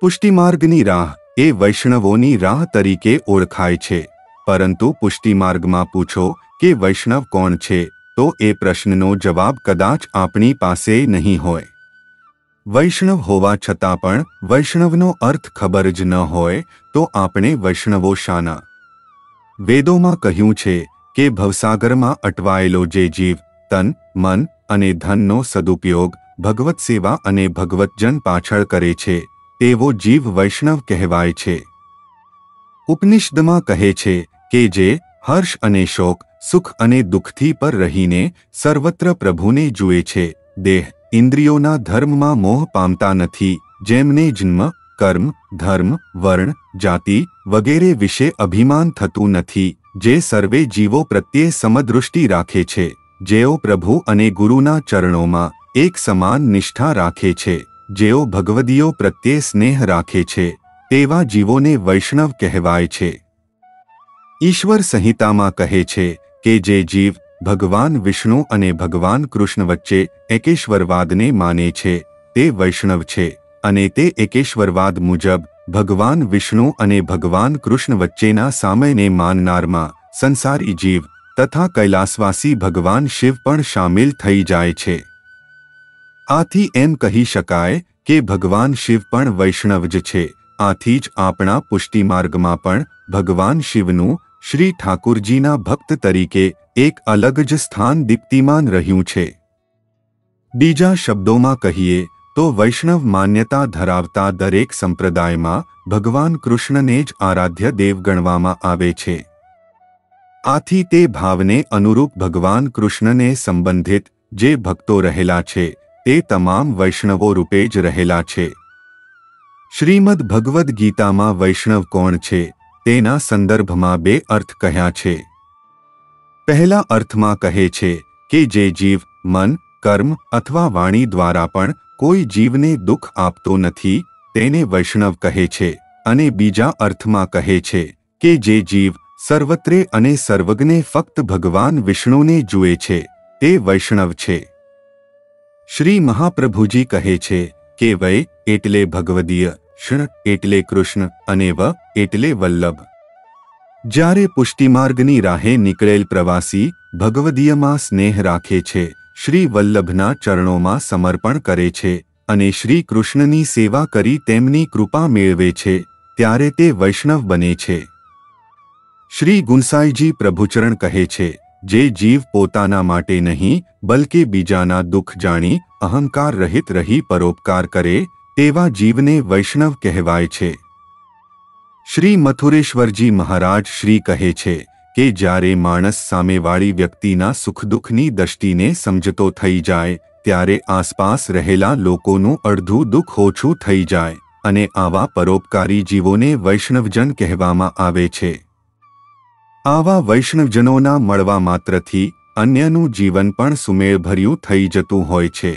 પુષ્ટિમાર્ગની રાહ એ વૈષ્ણવોની રાહ તરીકે ઓળખાય છે. પરંતુ પુષ્ટિમાર્ગમાં પૂછો કે વૈષ્ણવ કોણ છે, તો એ પ્રશ્નનો જવાબ કદાચ આપણી પાસે નહીં હોય. વૈષ્ણવ હોવા છતાં પણ વૈષ્ણવનો અર્થ ખબર જ ન હોય, તો આપણે વૈષ્ણવો શાના? વેદોમાં કહ્યું છે કે ભવસાગરમાં અટવાયેલો જે જીવ, તન, મન અને ધનનો સદુપયોગ ભગવત સેવા અને ભગવતજન પાછળ કરે છે. તેવો જીવ વૈષ્ણવ કહેવાય છે. ઉપનિષદમાં કહે છે કે જે હર્ષ અને શોક, સુખ અને દુઃખથી પર રહીને સર્વત્ર પ્રભુને જુએ છે, દેહ ઇન્દ્રિયોના ધર્મમાં મોહ પામતા નથી, જેમને જન્મ, કર્મ, ધર્મ, વર્ણ, જાતિ વગેરે વિશે અભિમાન થતું નથી, જે સર્વે જીવો પ્રત્યે સમદૃષ્ટિ રાખે છે, જેઓ પ્રભુ અને ગુરુના ચરણોમાં એક સમાન નિષ્ઠા રાખે છે. જેઓ ભગવદીઓ પ્રત્યે સ્નેહ રાખે છે, તેવા જીવોને વૈષ્ણવ કહેવાય છે. ઈશ્વર સંહિતામાં કહે છે કે જે જીવ ભગવાન વિષ્ણુ અને ભગવાન કૃષ્ણ વચ્ચે એકેશ્વરવાદને માને છે, તે વૈષ્ણવ છે અને તે એકેશ્વરવાદ મુજબ ભગવાન વિષ્ણુ અને ભગવાન કૃષ્ણ વચ્ચેના સામયને માનનારમાં સંસારી જીવ તથા કૈલાસવાસી ભગવાન શિવ પણ શામિલ થઈ જાય છે. આથી એમ કહી શકાય કે ભગવાન શિવ પણ વૈષ્ણવ જ છે. આથી જ આપણા પુષ્ટિમાર્ગમાં પણ ભગવાન શિવનું શ્રી ઠાકુરજીના ભક્ત તરીકે એક અલગ જ સ્થાન દીપ્તિમાન રહ્યું છે. બીજા શબ્દોમાં કહીએ તો વૈષ્ણવ માન્યતા ધરાવતા દરેક સંપ્રદાયમાં ભગવાન કૃષ્ણને જ આરાધ્ય દેવ ગણવામાં આવે છે. આથી તે ભાવને અનુરૂપ ભગવાન કૃષ્ણને સંબંધિત જે ભક્તો રહેલા છે તે તમામ વૈષ્ણવો રૂપે જ રહેલા છે. શ્રીમદ ભગવદ્ ગીતામાં વૈષ્ણવ કોણ છે, તેના સંદર્ભમાં બે અર્થ કહ્યા છે. પહેલા અર્થમાં કહે છે કે જે જીવ, મન, કર્મ અથવા વાણી દ્વારા પણ કોઈ જીવને દુઃખ આપતો નથી, તેને વૈષ્ણવ કહે છે. અને બીજા અર્થમાં કહે છે કે જે જીવ સર્વત્રે અને સર્વજ્ઞે ફક્ત ભગવાન વિષ્ણુને જુએ છે, તે વૈષ્ણવ છે. શ્રી મહાપ્રભુજી કહે છે કે વૈ એટલે ભગવદીય ક્ષણ એટલે કૃષ્ણ અને વ એટલે વલ્લભ. જ્યારે પુષ્ટિમાર્ગની રાહે નીકળેલ પ્રવાસી ભગવદીયમાં સ્નેહ રાખે છે, શ્રી વલ્લભના ચરણોમાં સમર્પણ કરે છે અને શ્રી કૃષ્ણની સેવા કરી તેમની કૃપા મેળવે છે, ત્યારે તે વૈષ્ણવ બને છે. શ્રી ગુંસાઈજી પ્રભુચરણ કહે છે જે જીવ પોતાના માટે નહીં, બલકે બીજાના દુઃખ જાણી, અહંકાર રહિત રહી પરોપકાર કરે, તેવા જીવને વૈષ્ણવ કહેવાય છે. શ્રી મથુરેશ્વરજી મહારાજ શ્રી કહે છે કે જ્યારે માણસ સામેવાળી વ્યક્તિના સુખદુઃખની દ્રષ્ટિને સમજતો થઈ જાય, ત્યારે આસપાસ રહેલા લોકોનું અડધું દુઃખ ઓછું થઈ જાય, અને આવા પરોપકારી જીવોને વૈષ્ણવજન કહેવામાં આવે છે. આવા વૈષ્ણવજનોના મળવા માત્રથી અન્યનું જીવન પણ સુમેળભર્યું થઈ જતું હોય છે.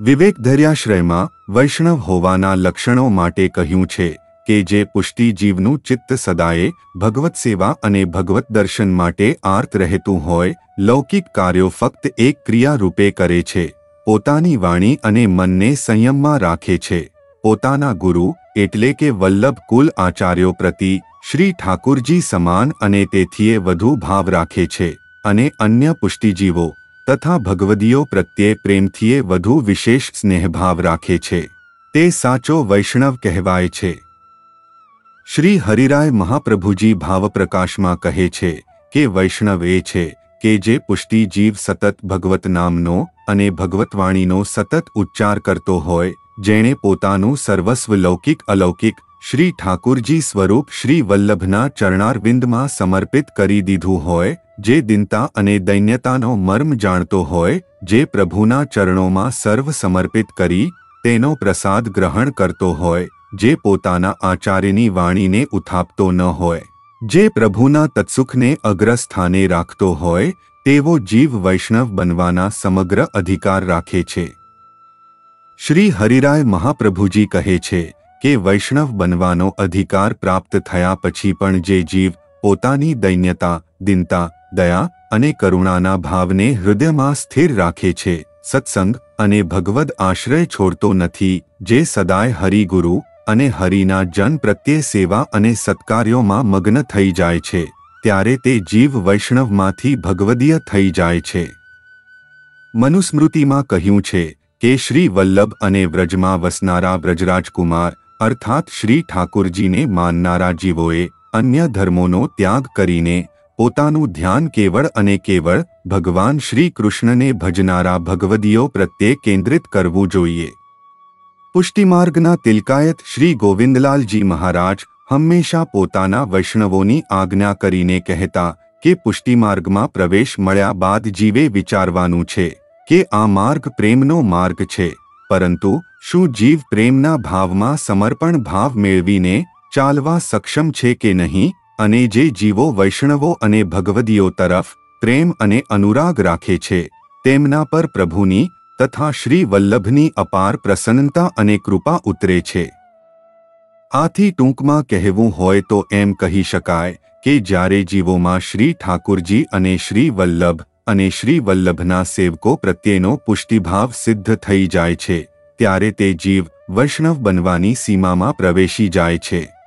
વિવેકધર્યાશ્રયમાં વૈષ્ણવ હોવાના લક્ષણો માટે કહ્યું છે કે જે પુષ્ટિ જીવનું ચિત્ત સદાયે ભગવત સેવા અને ભગવત દર્શન માટે આર્ત રહેતું હોય, લૌકિક કાર્યો ફક્ત એક ક્રિયા રૂપે કરે છે, પોતાની વાણી અને મનને સંયમમાં રાખે છે. પોતાના ગુરુ એટલે કે વલ્લભ કુલ આચાર્યો પ્રતિ શ્રી ઠાકુરજી સમાન અને તેથીએ વધુ ભાવ રાખે છે અને અન્ય પુષ્ટિજીવો તથા ભગવદીઓ પ્રત્યે પ્રેમથીએ વધુ વિશેષ સ્નેહભાવ રાખે છે. તે સાચો વૈષ્ણવ કહેવાય છે. શ્રી હરિરાય મહાપ્રભુજી ભાવપ્રકાશમાં કહે છે કે વૈષ્ણવ એ છે કે જે પુષ્ટિ જીવ સતત ભગવત નામનો અને ભગવતવાણીનો સતત ઉચ્ચાર કરતો હોય, જેણે પોતાનું સર્વસ્વ લૌકિક અલૌકિક શ્રી ઠાકુરજી સ્વરૂપ શ્રી વલ્લભના ચરણારવિંદમાં સમર્પિત કરી દીધું હોય, જે દિનતા અને દૈન્યતાનો મર્મ જાણતો હોય, જે પ્રભુના ચરણોમાં સર્વ સમર્પિત કરી, તેનો પ્રસાદ ગ્રહણ કરતો હોય, જે પોતાના આચાર્યની વાણીને ઉથાપતો ન હોય, જે પ્રભુના તત્સુખને અગ્રસ્થાને રાખતો હોય, તેવો જીવ વૈષ્ણવ બનવાના સમગ્ર અધિકાર રાખે છે. શ્રી હરિરાય મહાપ્રભુજી કહે છે કે વૈષ્ણવ બનવાનો અધિકાર પ્રાપ્ત થયા પછી પણ જે જીવ પોતાની દૈન્યતા, દિનતા, દયા અને કરુણાના ભાવને હૃદયમાં સ્થિર રાખે છે, સત્સંગ અને ભગવદ આશ્રય છોડતો નથી, જે સદાય હરિગુરુ અને હરિના જન પ્રત્યે સેવા અને સત્કાર્યોમાં મગ્ન થઈ જાય છે, ત્યારે તે જીવ વૈષ્ણવમાંથી ભગવદીય થઈ જાય છે. મનુસ્મૃતિમાં કહ્યું છે કે શ્રી વલ્લભ અને વ્રજમાં વસનારા વ્રજરાજકુમાર અર્થાત શ્રી ઠાકુરજીને માનનારા જીવોએ અન્ય ધર્મોનો ત્યાગ કરીને પોતાનું ધ્યાન કેવળ અને કેવળ ભગવાન શ્રી કૃષ્ણને ભજનારા ભગવદીઓ પ્રત્યે કેન્દ્રિત કરવું જોઈએ. પુષ્ટિમાર્ગના તિલકાયત શ્રી ગોવિંદલાલજી મહારાજ હંમેશા પોતાના વૈષ્ણવોની આજ્ઞા કરીને કહેતા કે પુષ્ટિમાર્ગમાં પ્રવેશ મળ્યા બાદ જીવે વિચારવાનું છે કે આ માર્ગ પ્રેમનો માર્ગ છે, પરંતુ શું જીવ પ્રેમના ભાવમાં સમર્પણ ભાવ મેળવીને ચાલવા સક્ષમ છે કે નહીં અને જે જીવો વૈષ્ણવો અને ભગવદીઓ તરફ પ્રેમ અને અનુરાગ રાખે છે, તેમના પર પ્રભુની તથા શ્રી વલ્લભની અપાર પ્રસન્નતા અને કૃપા ઉતરે છે? આથી ટૂંકમાં કહેવું હોય તો એમ કહી શકાય કે જ્યારે જીવોમાં શ્રી ઠાકુરજી અને શ્રી વલ્લભ અને શ્રી વલ્લભના સેવકો પ્રત્યેનો પુષ્ટિભાવ સિદ્ધ થઈ જાય છે ત્યારે તે જીવ વૈષ્ણવ બનવાની સીમામાં પ્રવેશી જાય છે.